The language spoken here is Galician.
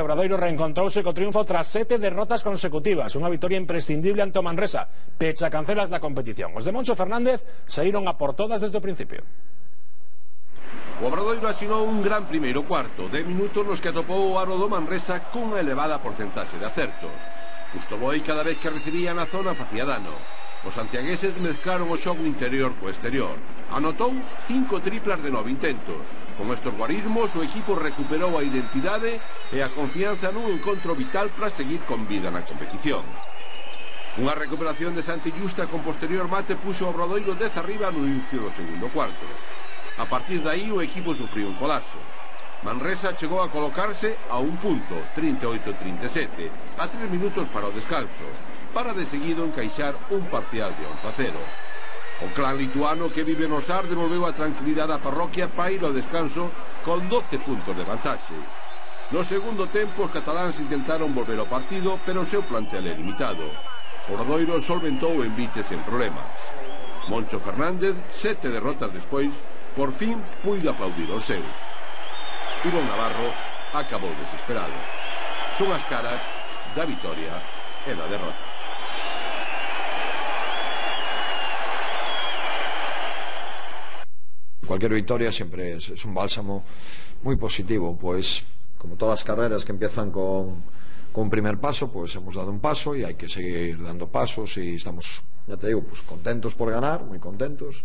Obradoiro reencontrouse co triunfo tras sete derrotas consecutivas, unha vitoria imprescindible ante o Manresa, pecha cancelas da competición. Os de Moncho Fernández saíron a por todas desde o principio. O Obradoiro asinou un gran primeiro cuarto, de minutos nos que atopou o aro do Manresa cunha elevada porcentaxe de acertos. Justo Boi cada vez que recibía na zona facía dano. Os santiagueses mezclaron o xogo interior co exterior. Anotou cinco triplas de nove intentos, Con estos guarismos o equipo recuperou a identidade e a confianza nun encontro vital para seguir con vida na competición. Unha recuperación de Santi Justa con posterior mate puxo o Brodoiro 10 arriba no inicio do segundo cuarto. A partir de aí o equipo sufriu un colapso. Manresa chegou a colocarse a un punto, 38-37, a tres minutos para o descanso, para de seguido encaixar un parcial de 11-0. O clan lituano que vive no Sar devolveu a tranquilidade á parroquia Pairo ao descanso con 12 puntos de vantaxe. No segundo tempo, os cataláns intentaron volver ao partido, pero o seu plantel é limitado. Ordoiro solventou o envite sen problemas. Moncho Fernández, sete derrotas despois, por fin puido aplaudir os seus. Iván Navarro acabou desesperado. Son as caras da vitoria e da derrota. cualquier victoria siempre es, es, un bálsamo muy positivo, pues como todas las carreras que empiezan con, con un primer paso, pues hemos dado un paso y hay que seguir dando pasos y estamos, ya te digo, pues contentos por ganar, muy contentos,